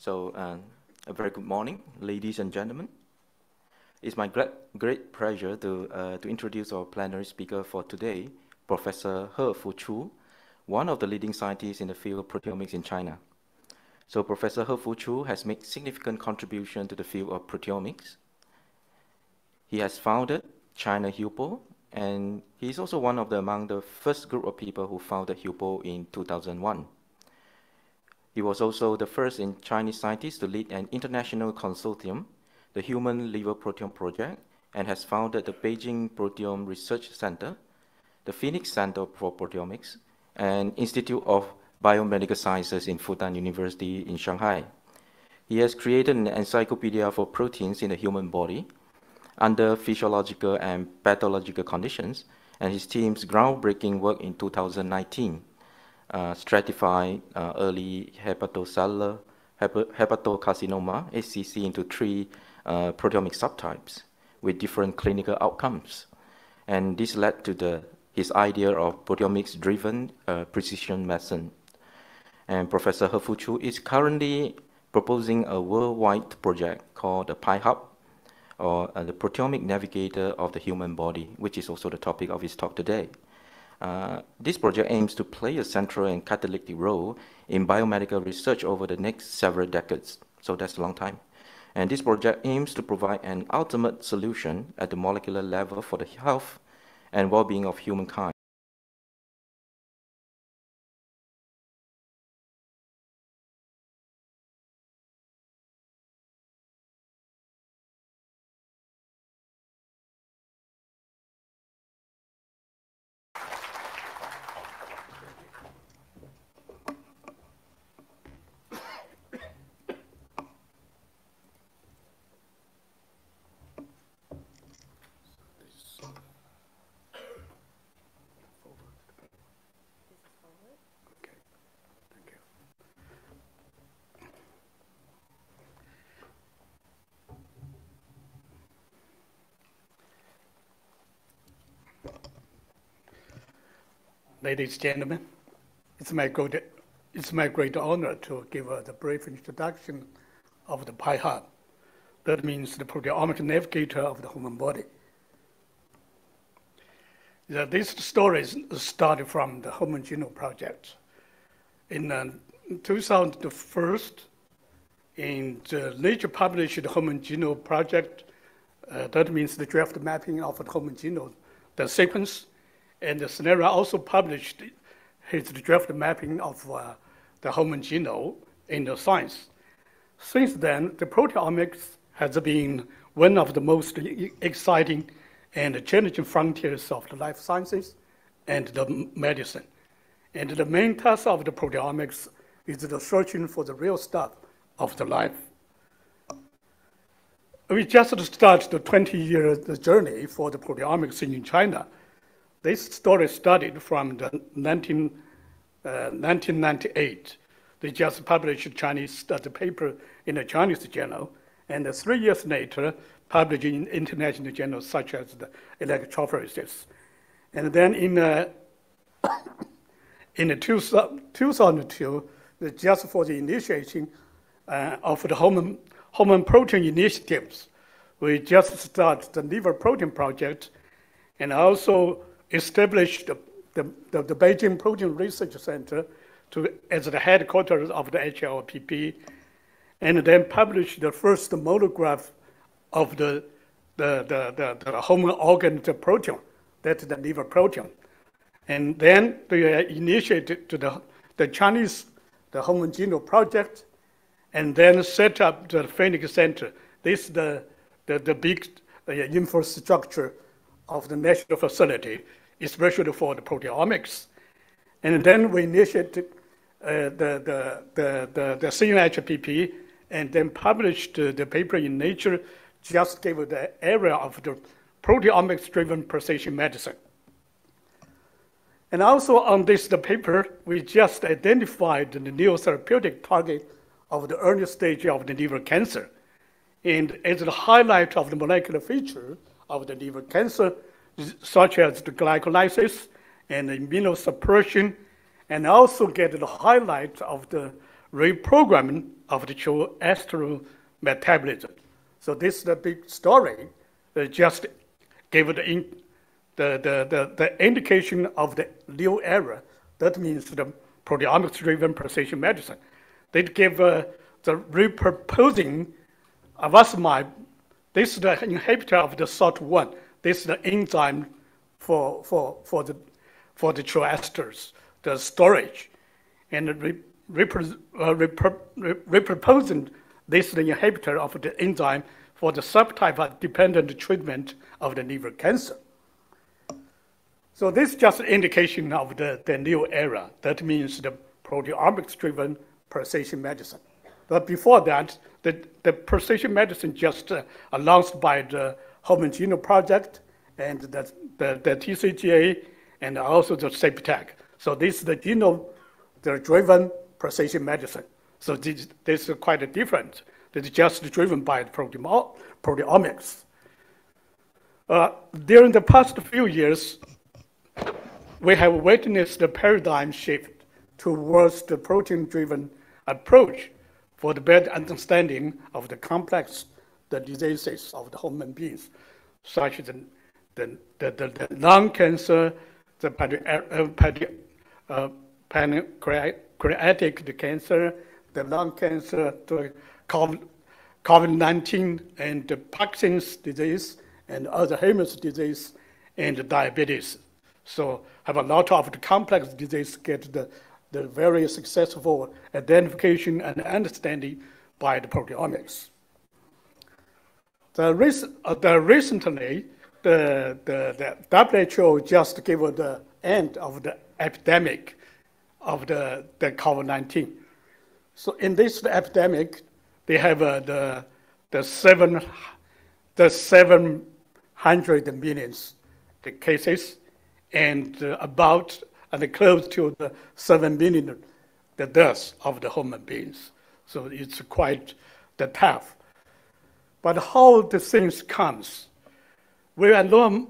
So, uh, a very good morning, ladies and gentlemen. It's my great, great pleasure to, uh, to introduce our plenary speaker for today, Professor He Fu-Chu, one of the leading scientists in the field of proteomics in China. So Professor He Fu-Chu has made significant contribution to the field of proteomics. He has founded China HUPO, and he is also one of the among the first group of people who founded HUPO in 2001. He was also the first in Chinese scientists to lead an international consortium, the Human Liver Proteome Project, and has founded the Beijing Proteome Research Center, the Phoenix Center for Proteomics, and Institute of Biomedical Sciences in Fudan University in Shanghai. He has created an encyclopedia for proteins in the human body under physiological and pathological conditions, and his team's groundbreaking work in 2019 uh, stratify uh, early hepatocellular hepatocarcinoma, HCC, into three uh, proteomic subtypes with different clinical outcomes. And this led to the, his idea of proteomics-driven uh, precision medicine. And Professor He Fu-Chu is currently proposing a worldwide project called the Pi-Hub, or uh, the proteomic navigator of the human body, which is also the topic of his talk today. Uh, this project aims to play a central and catalytic role in biomedical research over the next several decades. So that's a long time. And this project aims to provide an ultimate solution at the molecular level for the health and well-being of humankind. Ladies and gentlemen. It's my great, it's my great honor to give a the brief introduction of the Pi-Hub. That means the proteomic navigator of the human body. this story started from the Human Genome Project. In uh, 2001, in the Nature published the Human Genome Project, uh, that means the draft mapping of the human genome, the sequence and Celera also published his draft mapping of uh, the human genome in the science. Since then, the proteomics has been one of the most exciting and challenging frontiers of the life sciences and the medicine. And the main task of the proteomics is the searching for the real stuff of the life. We just started the 20 year journey for the proteomics in China this story started from the 19, uh, 1998. They just published a Chinese uh, paper in a Chinese journal, and uh, three years later, published in international journals such as the Electrophoresis. And then in, uh, in the two, 2002, just for the initiation uh, of the human, human protein initiatives, we just started the liver protein project and also established the, the, the, Beijing Protein Research Center to, as the headquarters of the HLPP, and then published the first monograph of the, the, the, the, the human organ protein, that's the liver protein. And then they initiated to the, the Chinese the Human Genome Project, and then set up the Phoenix Center. This is the, the, the big uh, infrastructure of the national facility especially for the proteomics. And then we initiated uh, the, the, the, the, the CNHPP and then published uh, the paper in Nature, just gave the area of the proteomics-driven precision medicine. And also on this the paper, we just identified the new therapeutic target of the early stage of the liver cancer. And as the highlight of the molecular feature of the liver cancer, such as the glycolysis and the immunosuppression, and also get the highlight of the reprogramming of the cholesterol metabolism. So this is the big story. Uh, just gave the, in, the, the, the, the, indication of the new era. That means the proteomics-driven precision medicine. They give uh, the repurposing avasimibe. This is the inhibitor of the SOAT1. This is the enzyme for, for, for the, for the true the storage. And re, repro, uh, repro, repurposing this the inhibitor of the enzyme for the subtype dependent treatment of the liver cancer. So this is just an indication of the, the new era. That means the proteomics-driven precision medicine. But before that, the, the precision medicine just uh, announced by the Human Genome Project and the, the, the TCGA and also the CPTAC. So this is the genome the driven precision medicine. So this, this is quite different. It's just driven by the proteomics. Uh, during the past few years, we have witnessed the paradigm shift towards the protein-driven approach for the better understanding of the complex the diseases of the human beings, such as the, the, the, the, the lung cancer, the uh, uh, pancreatic cancer, the lung cancer, the COVID-19 and the Parkinson's disease and Alzheimer's disease and diabetes. So have a lot of the complex disease get the, the very successful identification and understanding by the proteomics. The, rec- uh, the recently, the, the, the WHO just gave the end of the epidemic of the, the COVID-19. So in this epidemic, they have uh, the, the, seven, the 700 millions the cases and uh, about and close to the 7 million the deaths of the human beings. So it's quite the tough. But how the things comes, we know,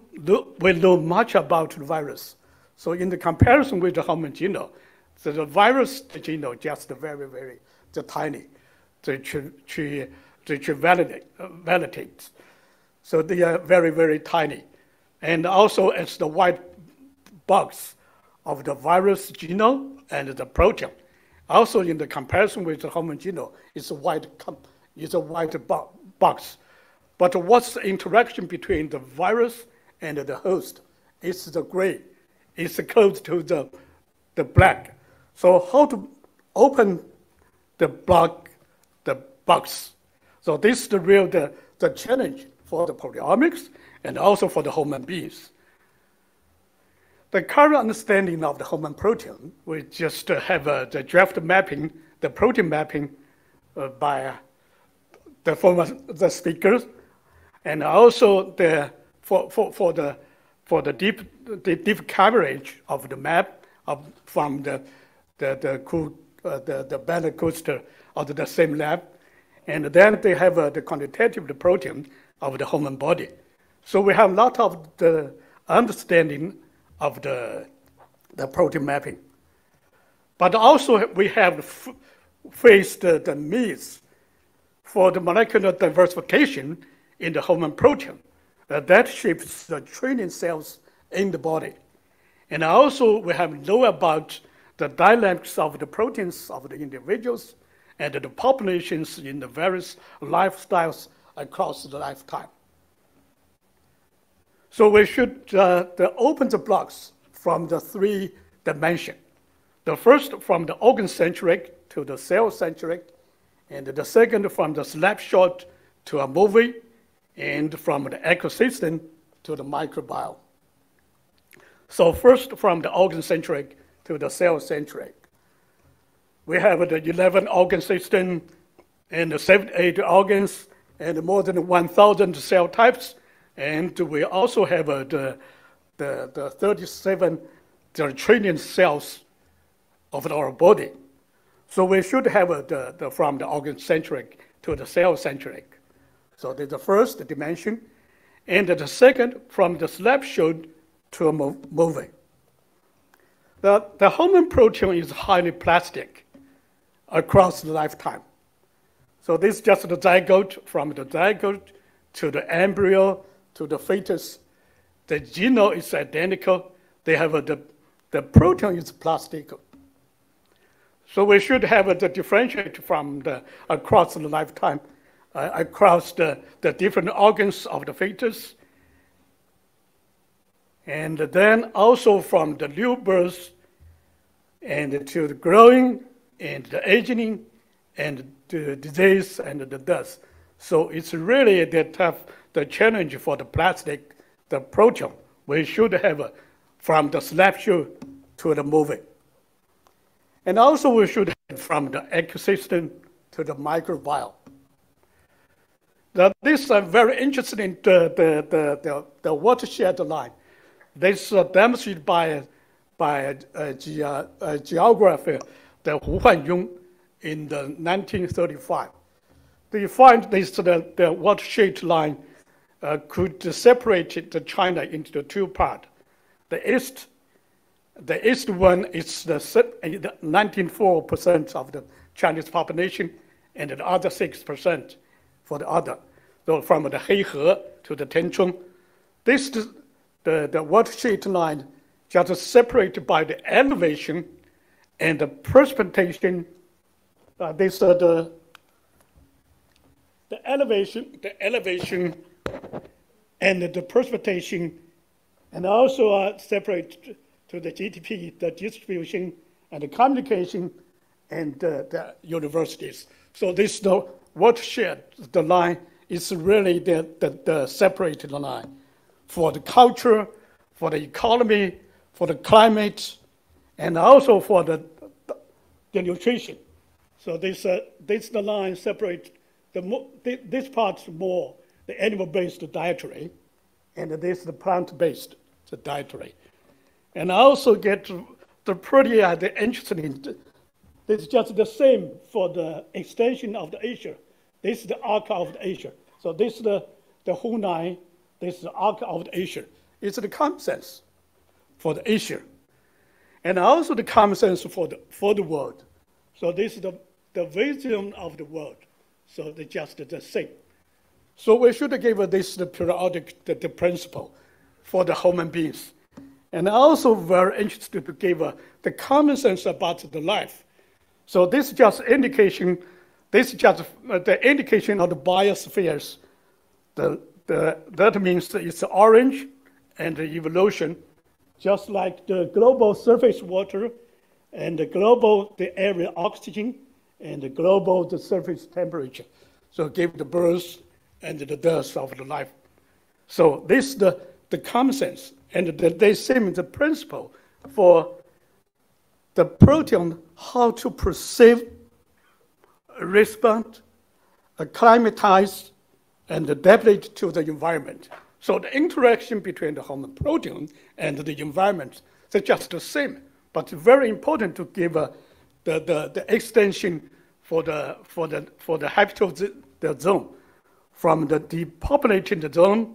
we know much about the virus. So in the comparison with the human genome, so the virus the genome just very, very the tiny to, to, to, to validate, validate. So they are very, very tiny. And also it's the white box of the virus genome and the protein. Also in the comparison with the human genome, it's a white, it's a white box. But what's the interaction between the virus and the host? It's the gray. It's close to the, the black. So how to open the block the box. So this is the real the, the challenge for the proteomics and also for the human beings. The current understanding of the human protein, we just have uh, the draft mapping, the protein mapping uh, by the former the speakers, and also the for, for, for the for the deep the deep coverage of the map of, from the the the, uh, the, the Bennett Kuster of the same lab and then they have uh, the quantitative the protein of the human body. So we have a lot of the understanding of the, the protein mapping. But also we have faced the, the needs for the molecular diversification in the human protein. Uh, that shapes the training cells in the body. And also we have know about the dynamics of the proteins of the individuals and the populations in the various lifestyles across the lifetime. So we should uh, open the blocks from the three dimension. The first from the organ-centric to the cell-centric, and the second from the snapshot to a movie, and from the ecosystem to the microbiome. So first from the organ-centric to the cell-centric. We have the 11 organ system and the 78 organs and more than 1,000 cell types. And we also have uh, the, the, the 37 the trillion cells of our body. So we should have the, the, from the organ-centric to the cell-centric. So there's the first dimension. And the second, from the snapshot to a movie. The, the human protein is highly plastic across the lifetime. So this is just the zygote, from the zygote to the embryo to the fetus. The genome is identical. They have a, the, the protein is plastic. So we should have a, the differentiate from the across the lifetime, uh, across the, the different organs of the fetus. And then also from the new birth and to the growing and the aging and the disease and the death. So it's really the tough, the challenge for the plastic, the protein. We should have a, from the snapshot to the movie. And also we should have from the ecosystem to the microbiome. Now, this is very interesting, the, the, the, the, the watershed line. This is uh, demonstrated by, by a, ge a geographer, the Hu Huanyong, in the 1935. They find this, the, the watershed line uh, could separate the China into the two parts. The east, the east one is the 94% of the Chinese population, and the other 6% for the other. So from the Heihe to the Tengchong, this the, the watershed line just separated by the elevation and the precipitation. Uh, this uh, the the elevation, the elevation, and the precipitation, and also uh, separate to the GDP, the distribution, and the communication, and uh, the universities. So this the watershed, the line is really the, the, the separated line for the culture, for the economy, for the climate, and also for the, the nutrition. So this, uh, this the line separate the, this part's more the animal-based dietary, and this is the plant-based dietary. And I also get the pretty uh, the interesting. Is just the same for the extension of the Asia. This is the arc of the Asia. So this is the, the Hunan this is the arc of the Asia. It's the common sense for the Asia. And also the common sense for the, for the world. So this is the, the vision of the world. So they just the same. So we should give this the periodic the, the principle for the human beings. And also very interested to give uh, the common sense about the life. So this is just indication, this is just uh, the indication of the biospheres, the the, that means it's orange and the evolution, just like the global surface water and the global the area oxygen and the global the surface temperature. So give the birth and the death of the life. So this is the, the common sense and the, they same the principle for the protein how to perceive, respond, acclimatize, and adapt to the environment. So the interaction between the human protein and the environment is just the same, but very important to give uh, the, the, the extension for the, for the, for the habitable zone from the depopulated zone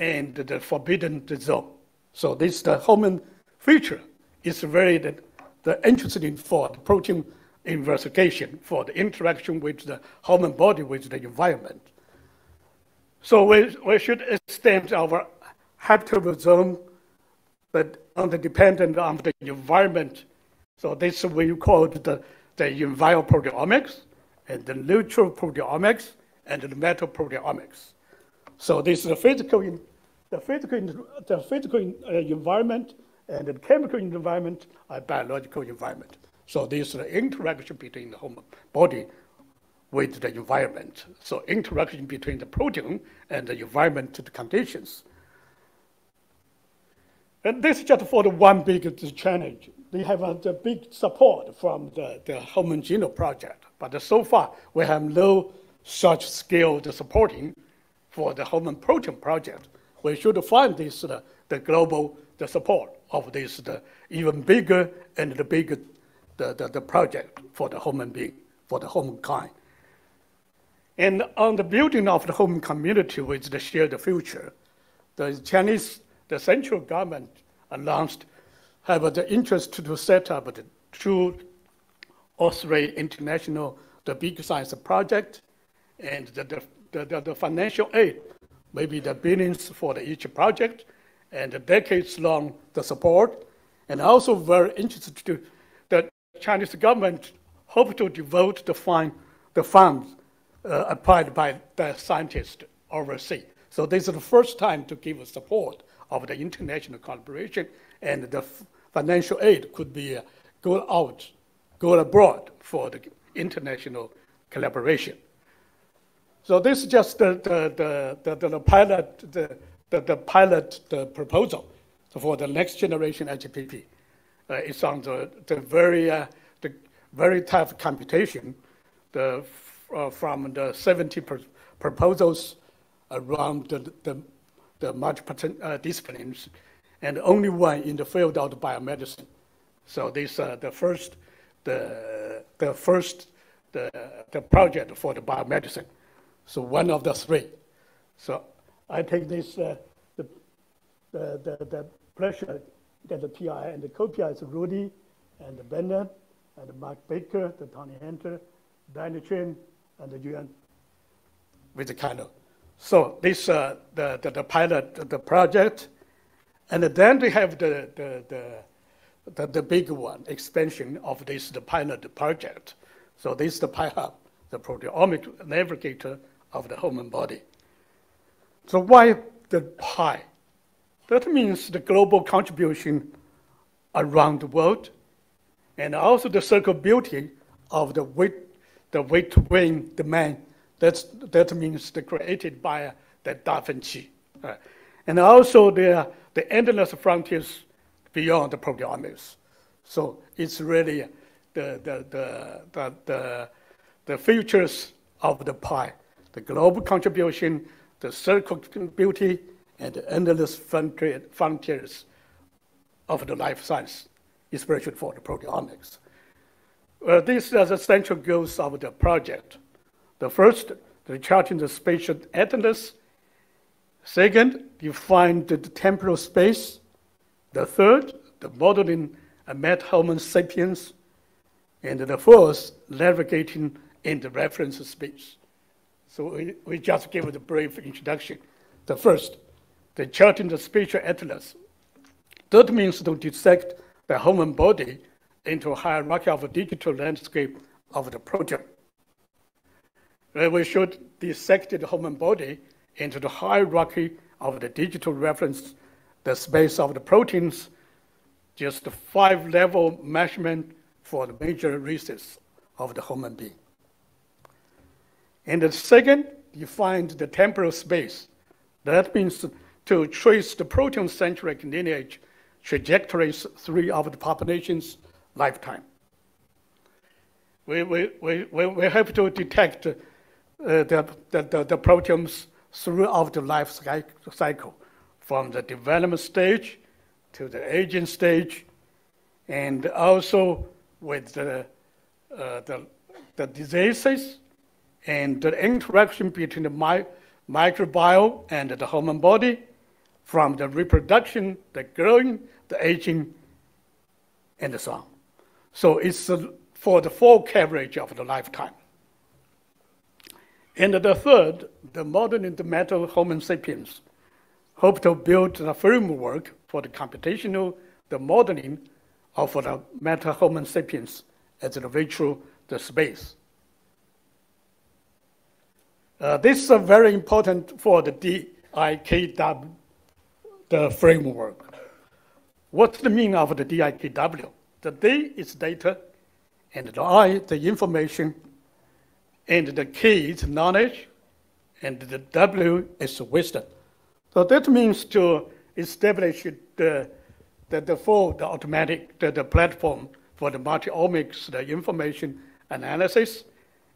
and the forbidden zone. So this the human feature is very the, the interesting for the protein investigation for the interaction with the human body with the environment. So we, we should extend our habitable zone, but on the dependent on the environment. So this we call the, the enviroproteomics and the neutral proteomics and the metal metaproteomics. So this is the physical, the physical, the physical uh, environment and the chemical environment are biological environment. So this is the interaction between the human body with the environment. So interaction between the protein and the environment conditions. And this is just for the one big challenge. They have a the big support from the, the Human Genome Project, but so far we have no such scale supporting for the Human Protein Project. We should find this the, the global the support of this the even bigger and the bigger the, the, the project for the human being, for the humankind. And on the building of the home community with the shared future, the Chinese, the central government announced have the interest to set up the two all three international, the big science project, and the, the, the, the financial aid, maybe the billions for the each project, and the decades-long the support, and also very interested to the Chinese government hope to devote the fund, the funds uh, applied by the scientists overseas. So this is the first time to give support of the international collaboration, and the financial aid could be uh, go out, go abroad for the international collaboration. So this is just the, the, the, the, the pilot, the, the, the pilot the proposal for the next generation HPP. Uh, it's on the, the very uh, the very tough computation the, uh, from the 70 proposals around the, the, the multiple uh, disciplines, and only one in the field of biomedicine. So this uh, the first the the first the, the project for the biomedicine. So one of the three. So I take this uh, the, the, the, the pleasure that the PI and the co-PI is Rudy and the Bennett and the Mark Baker, the Tony Hunter, Danny Chen, and the Yuan with the kind of. So this uh, the, the, the pilot the project, and then we have the the, the the, the big one expansion of this the pilot project. So this is the PiHub, the proteomic navigator of the human body. So why the pie? That means the global contribution around the world, and also the circle beauty of the weight, the weight to win demand. That's, that means the created by the Da Vinci. Uh, and also the, the endless frontiers beyond the proteomics. So it's really the, the, the, the, the, the features of the pi, the global contribution, the circle beauty, and the endless frontiers of the life science, especially for the proteomics. Uh, these are the central goals of the project. The first, the charting the spatial atlas. Second, define the temporal space. The third, the modeling met Homo sapiens and the fourth, navigating in the reference space. So we, we just give a brief introduction. The first, the charting the spatial atlas. That means to dissect the human body into a hierarchy of a digital landscape of the protein. We should dissect the human body into the hierarchy of the digital reference, the space of the proteins, just five level measurement for the major races of the human being. And the second, you find the temporal space. That means to trace the protein-centric lineage trajectories through of the population's lifetime. We, we, we, we have to detect uh, the, the, the, the proteins throughout the life cycle, from the development stage to the aging stage, and also with the, uh, the, the diseases and the interaction between the mi- microbiome and the human body from the reproduction, the growing, the aging, and so on. So it's for the full coverage of the lifetime. And the third, the modern metal Homo sapiens hope to build a framework for the computational, the modeling of the meta Homo sapiens as the virtual the space. Uh, this is very important for the DIKW, the framework. What's the meaning of the DIKW? The D is data, and the I, the information, and the K is knowledge, and the W is wisdom. So that means to establish the the, the full, the automatic, the, the platform for the multi-omics, the information analysis,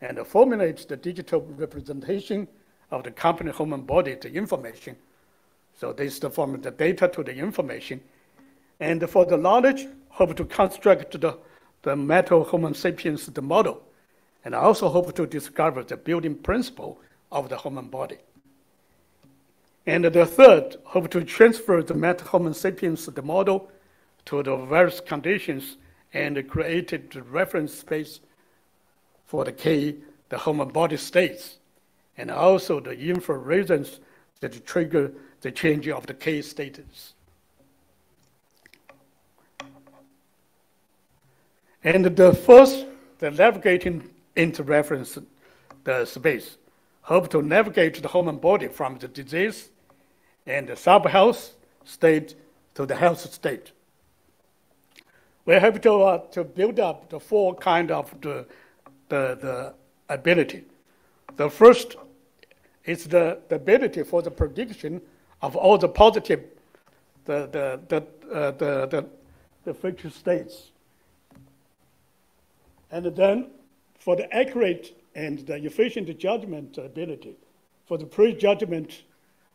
and formulates the digital representation of the company human body, the information. So this is of the data to the information. And for the knowledge, hope to construct the, the metal Homo sapiens, the model, and I also hope to discover the building principle of the human body. And the third, hope to transfer the meta Homo sapiens, the model, to the various conditions and create the reference space for the K, the human body states, and also the inflorescence that trigger the change of the K status. And the first, the navigating interreference the space, hope to navigate the human body from the disease and the sub-health state to the health state. We have to, uh, to build up the four kind of the, the, the ability. The first is the, the ability for the prediction of all the positive, the, the, the, uh, the, the, the future states. And then for the accurate and the efficient judgment ability, for the prejudgment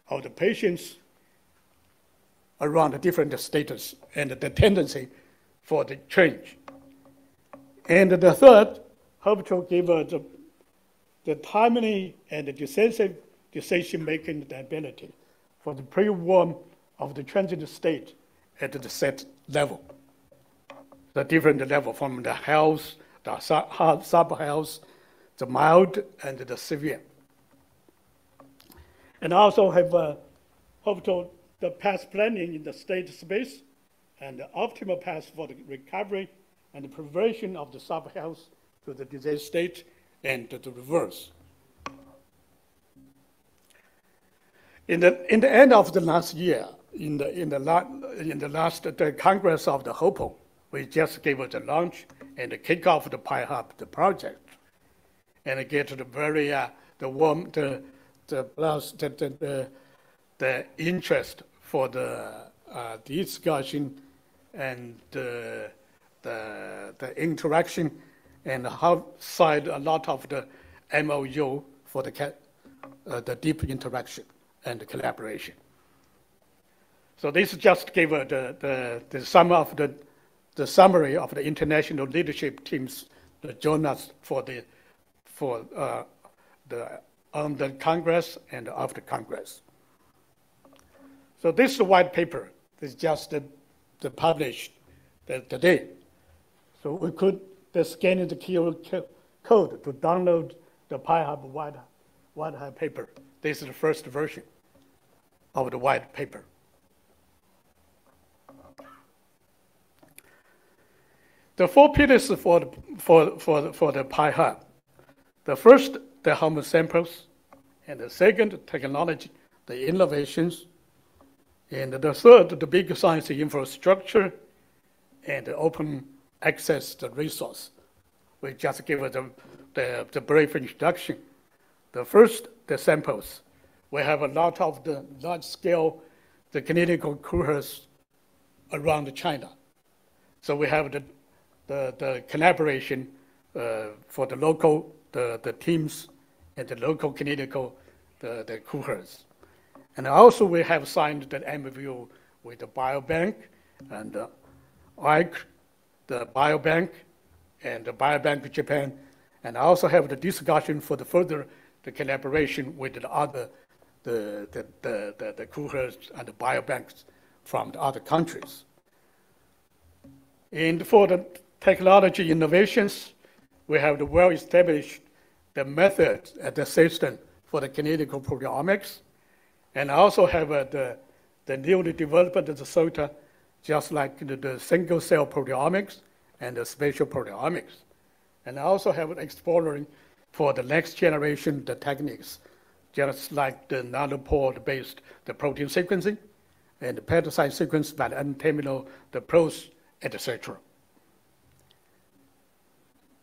of the patients around the different status and the tendency for the change. And the third, hope to give the, the timely and the decisive decision-making ability for the pre-warm of the transit state at the set level. The different level from the health, the sub-health, the mild, and the severe. And also have uh, hope to the path planning in the state space and the optimal path for the recovery and the prevention of the sub-health to the disease state and to the reverse. In the, in the end of the last year, in the, in the, la, in the last the Congress of the HUPO, we just gave it a launch and the kick off the Pi-Hub the project and get the very uh, the warm the the plus the, the, the, the interest for the uh, discussion and uh, the, the interaction and have signed a lot of the MOU for the, uh, the deep interaction and collaboration. So this just gave uh, the, the, the sum of the, the summary of the international leadership teams that joined us for the, for uh, the, on the Congress and after Congress. So this white paper is just the, the published the, today. So we could the scan the QR code to download the Pi-Hub white, white paper. This is the first version of the white paper. The four pillars for the, for, for, for the Pi-Hub. The first, the human samples, and the second, technology, the innovations, and the third, the big science infrastructure and the open access the resource. We just give the, the, the brief introduction. The first, the samples. We have a lot of the large scale, the clinical cohorts around China. So we have the, the, the collaboration uh, for the local, the, the teams and the local clinical, the, the cohorts. And also we have signed the MOU with the Biobank and uh, the Biobank, and the Biobank of Japan, and I also have the discussion for the further the collaboration with the other the the the, the, the cohorts and the biobanks from the other countries. And for the technology innovations, we have the well-established the method and the system for the clinical proteomics and I also have uh, the, the newly developed the SOTA, just like the, the single cell proteomics and the spatial proteomics. And I also have an exploring for the next generation the techniques, just like the nanopore-based the protein sequencing and the peptide sequence by the N-terminal, the pros, etc.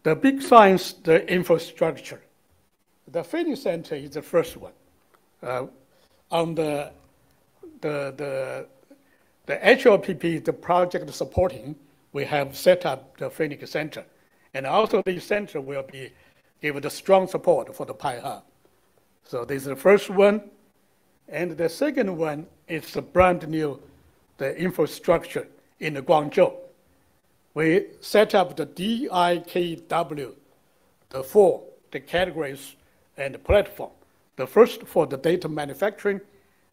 The big science, the infrastructure. The Phoenix Center is the first one. Uh, on the, the, the, the HLPP, the project supporting, we have set up the Phoenix Center. And also this center will be give the strong support for the Pi-Hub. So this is the first one. And the second one is the brand new the infrastructure in the Guangzhou. We set up the DIKW, the four the categories and the platform. The first for the data manufacturing,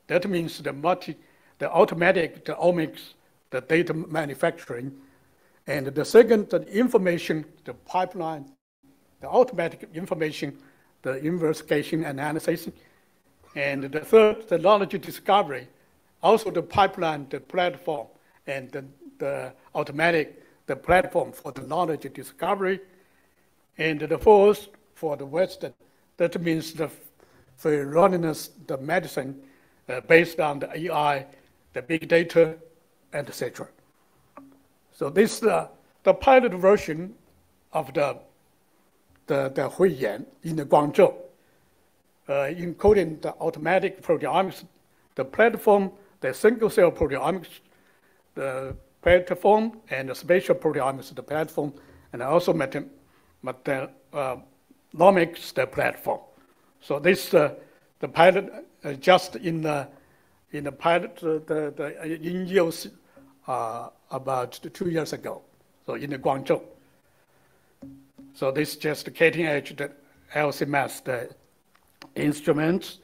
that means the multi, the automatic, the omics, the data manufacturing. And the second, the information, the pipeline, the automatic information, the investigation analysis. And the third, the knowledge discovery, also the pipeline, the platform, and the, the automatic, the platform for the knowledge discovery. And the fourth, for the Western, that means the for running the medicine uh, based on the AI, the big data, etc. So this is uh, the pilot version of the the, the Huiyan in the Guangzhou, uh, including the automatic proteomics, the platform, the single cell proteomics, the platform, and the spatial proteomics, the platform, and also meta, meta, uh, the platform. So this uh, the pilot uh, just in the in the pilot uh, the, the in use uh, about two years ago. So in the Guangzhou. So this is just cutting edge the LC-MS the instruments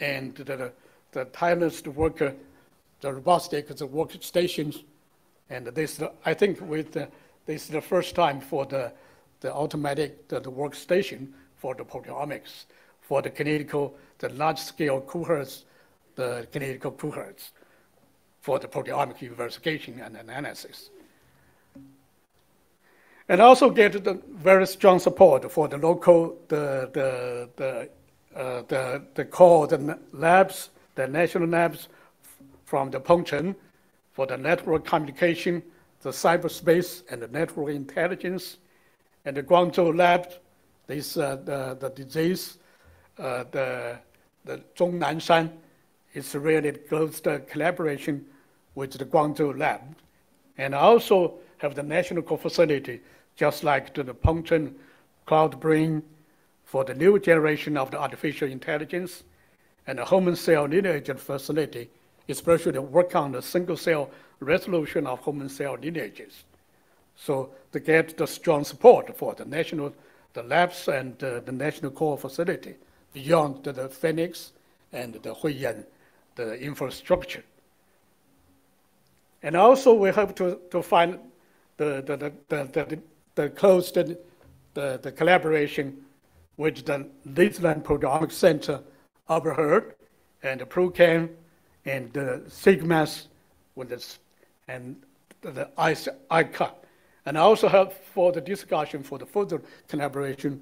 and the the tireless worker, the robotic the workstations, and this I think with the, this is the first time for the the automatic the, the workstation for the proteomics for the clinical, the large-scale cohorts, the clinical cohorts for the proteomic investigation and analysis. And also get the very strong support for the local, the, the, the, uh, the, the core, the labs, the national labs from the Pengcheng for the network communication, the cyberspace and the network intelligence, and the Guangzhou lab, this, uh, the, the disease uh, the, the Zhongnanshan is really close collaboration with the Guangzhou lab. And also have the national core facility, just like the Pengcheng Cloud Brain for the new generation of the artificial intelligence, and the human cell lineage facility, especially to work on the single cell resolution of human cell lineages. So to get the strong support for the national, the labs and uh, the national core facility beyond the Phoenix and the Huiyan, the infrastructure. And also we hope to, to find the, the, the, the, the, close the, the, the collaboration with the Leland Proteomics Center overheard and the ProCan, and the SIGMAS with this, and the ICA. And also help for the discussion for the further collaboration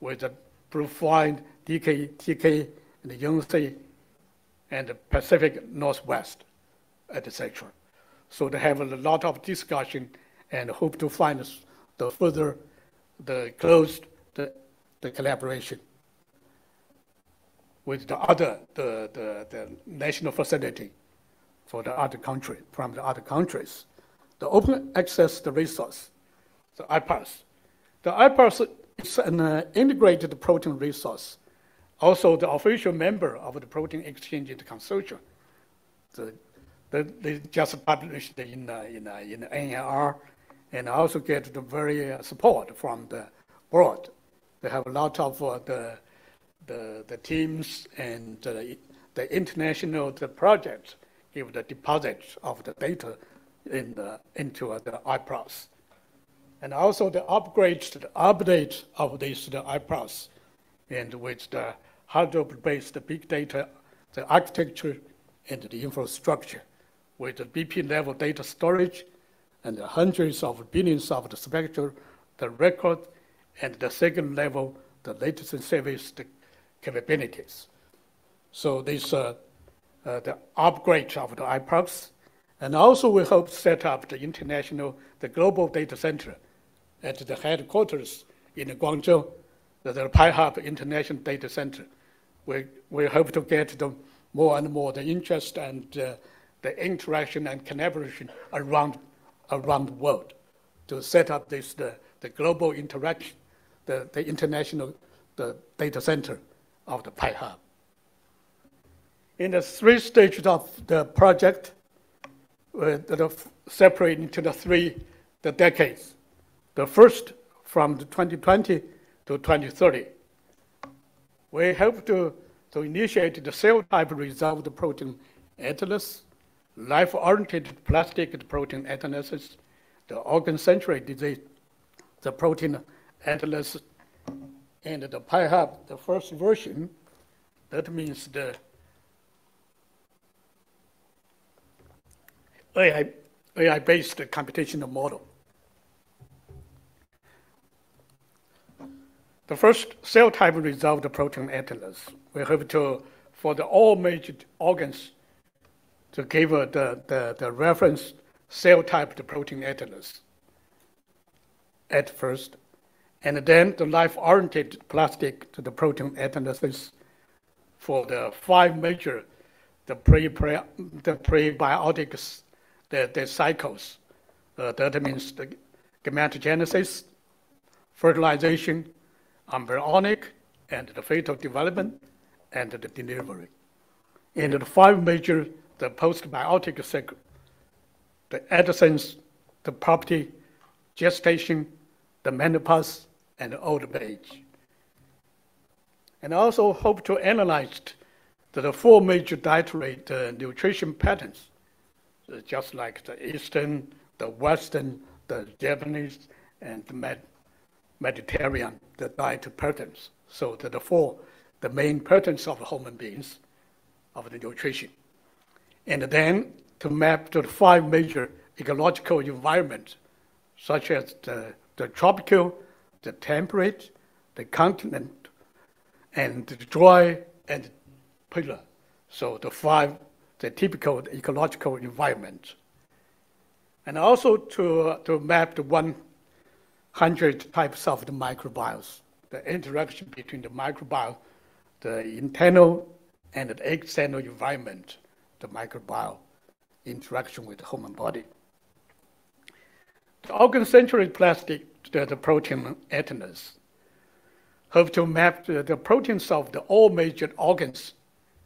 with the Profind DK, TK, and the Yonsei, and the Pacific Northwest, etc. So they have a lot of discussion and hope to find the further, the closed, the, the collaboration with the other, the, the, the national facility for the other country, from the other countries. The open access the resource, the IPARS. The IPARS is an uh, integrated protein resource also the official member of the ProteomeXchange Consortium. The, the, they just published in, uh, in, uh, in NNR and also get the very uh, support from the board. They have a lot of uh, the, the, the teams and the international the projects give the deposit of the data in the, into uh, the iProX. And also the upgrade, the update of this the iProX and with the Hadoop-based big data, the architecture, and the infrastructure with the BP-level data storage and the hundreds of billions of the spectral, the record, and the second level, the latency service the capabilities. So this, uh, uh, the upgrade of the iProX, and also we hope set up the international, the global data center at the headquarters in Guangzhou, the Pi-Hub International Data Center. We, we hope to get the more and more the interest and uh, the interaction and collaboration around, around the world to set up this, the, the global interaction, the, the international the data center of the Pi-Hub. In the three stages of the project, uh, are separated into the three the decades. The first from the 2020 to 2030. We hope to, to initiate the cell type resolved protein atlas, life-oriented plastic protein atlases, the organ-centric disease, the protein atlas, And the Pi-Hub, the first version, that means the AI, AI-based computational model. The first cell type resolved protein atlas. We have to, for the all major organs, to give the, the, the reference cell type to protein atlas at first, and then the life-oriented plastic to the protein atlases for the five major, the pre, pre the prebiotics, the, the cycles. Uh, that means the gametogenesis, fertilization, embryonic, and the fetal development, and the delivery. And the five major, the postbiotic cycle, the adolescence, the puberty, gestation, the menopause, and old age. And I also hope to analyze the four major dietary nutrition patterns, just like the Eastern, the Western, the Japanese, and the Med Mediterranean, the diet patterns. So the, the four, the main patterns of human beings, of the nutrition. And then to map to the five major ecological environments, such as the, the tropical, the temperate, the continent, and the dry and polar. So the five, the typical ecological environments. And also to, to map the 100 types of the microbiomes, the interaction between the microbiome, the internal and the external environment, the microbiome interaction with the human body. The organ-centric plastic, the, the protein atlas, have to map the, the, proteins of the all major organs,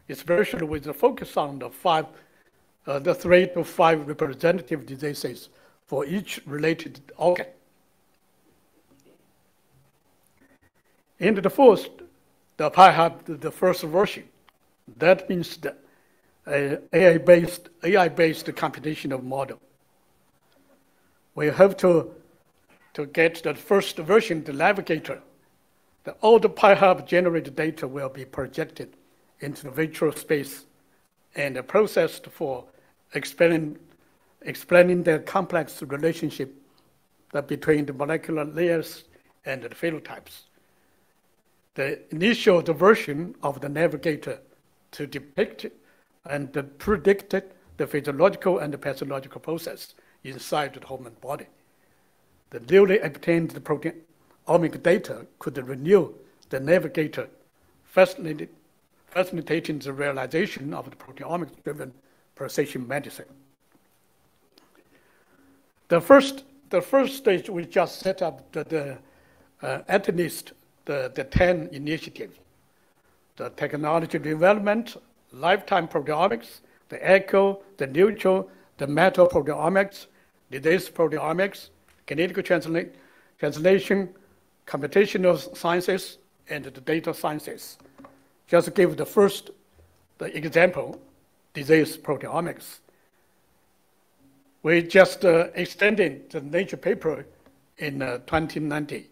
especially with the focus on the five, uh, the three to five representative diseases for each related organ. And the first, the Pi-Hub, the first version, that means the AI-based AI-based computational model. We have to to get the first version, the navigator. The old the Pi-Hub generated data will be projected into the virtual space and processed for explaining, explaining the complex relationship between the molecular layers and the phenotypes. The initial version of the navigator to depict and predict the physiological and the pathological process inside the human body. The newly obtained proteomic data could renew the navigator, facilitating the realization of the proteomics-driven precision medicine. The first, the first stage, we just set up the, the uh, at least the, the 10 initiatives. The technology development lifetime proteomics, the echo, the neutral, the meta proteomics, disease proteomics, clinical transla translation, computational sciences, and the data sciences. Just give the first the example, disease proteomics. We just uh, extended the Nature paper in uh, 2090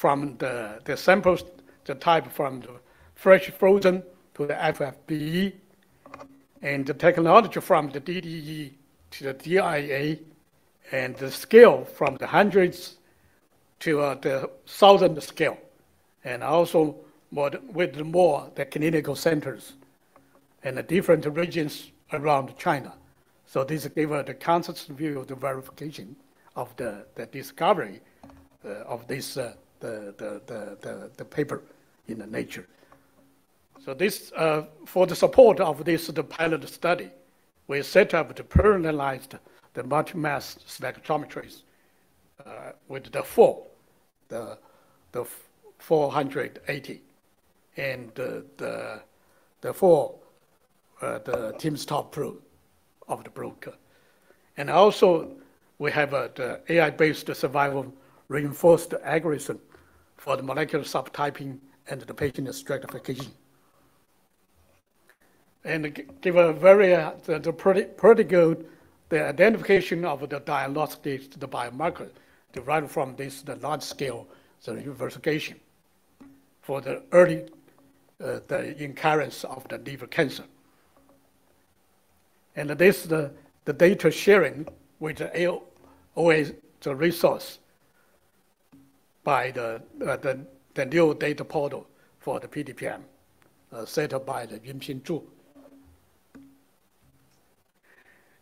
from the, the samples, the type from the fresh frozen to the FFPE, and the technology from the DDA to the DIA, and the scale from the hundreds to uh, the thousand scale, and also more, with more the clinical centers and the different regions around China. So this gave us the consensus view of the verification of the, the discovery uh, of this uh, the, the, the, the, the paper in the Nature. So this, uh, for the support of this the pilot study, we set up the personalized the multi-mass spectrometries uh, with the four, the, the 480, and the, the, the four, uh, the timsTOF Pro of the Bruker. And also, we have uh, the AI-based survival reinforced algorithm for the molecular subtyping and the patient stratification and give a very uh, the, the pretty, good the identification of the diagnostic, the biomarker derived from this the large scale the investigation. for the early uh, the occurrence of the liver cancer. And this the, the data sharing with the AOA, the resource by the, uh, the, the new data portal for the PDPM uh, set up by the Yunping Zhu.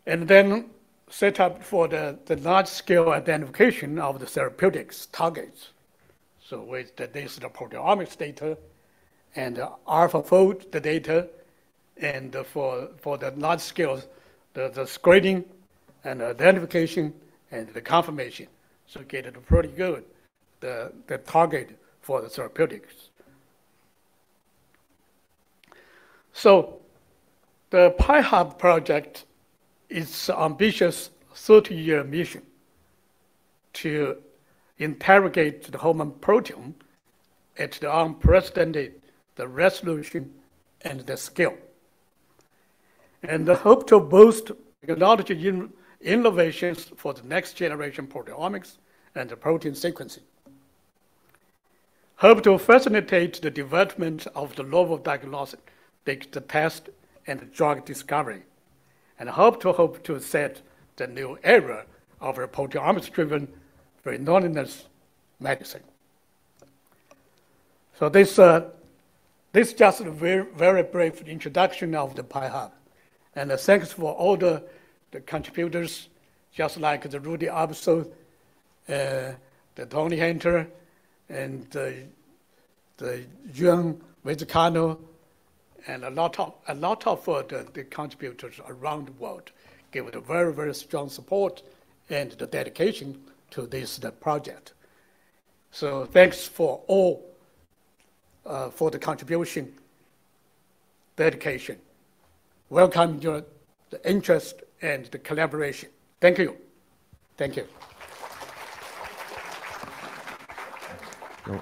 And then set up for the, the large-scale identification of the therapeutics targets. So with the, this the proteomics data and the AlphaFold the data, and for, for the large scale, the, the screening and identification and the confirmation. So get it pretty good, the, the target for the therapeutics. So the Pi-Hub project is ambitious 30-year mission to interrogate the human proteome at the unprecedented the resolution and the scale. And the hope to boost technology in innovations for the next generation proteomics and the protein sequencing. Hope to facilitate the development of the novel diagnostic, the test, and drug discovery and hope to hope to set the new era of a proteomics-driven phenomena medicine. So this, uh, this is just a very, very brief introduction of the Pi-Hub. And uh, thanks for all the, the contributors, just like the Ruedi Aebersold, uh, the Tony Hunter, and uh, the Juan Vizcaíno, and a lot of, a lot of uh, the, the, contributors around the world give it a very, very strong support and the dedication to this the project. So thanks for all uh, for the contribution, dedication. Welcome your the interest and the collaboration. Thank you. Thank you. go